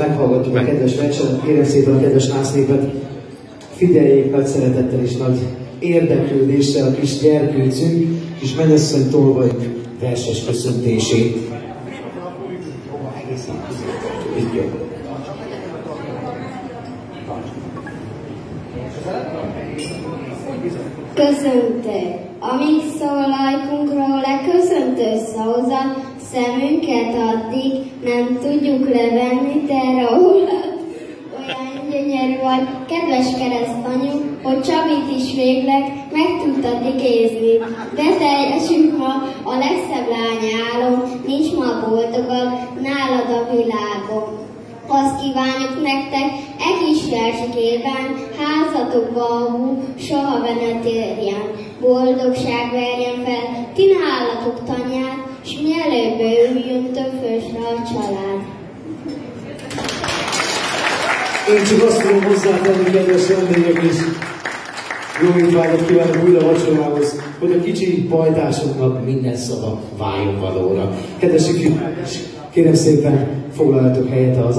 meghallgatjuk a kedves versenyt, kérem szépen a kedves násznépet, figyeljék nagy szeretettel és nagy érdeklődéssel a kis gyerkőcünk, kis mennyasszony tolvaj verses köszöntését. Itt jó. Köszöntő. Amíg szól lajkunkról leköszöntő szóza, szemünket addig nem tudjuk levenni te rólad. Olyan gyönyörű vagy, kedves keresztanyu, hogy Csabit is végleg meg tudtad ikézni. De teljesünk ma a legszebb lányálom, nincs ma boldogabb nálad a világon. Azt kívánjuk nektek, e kis versikében, házatokba a hú, soha be ne térjen. Boldogság verjen fel, ti nálatok tanyát, mielőbb üljön többfősre a család. Én csak azt tudom hozzátenni, kedves vendégek is, jó étvágyat kívánok újra vacsorához, hogy a kicsi pajtásunknak minden szava váljon valóra. Kedves ifjú, kérem szépen foglaljatok helyet az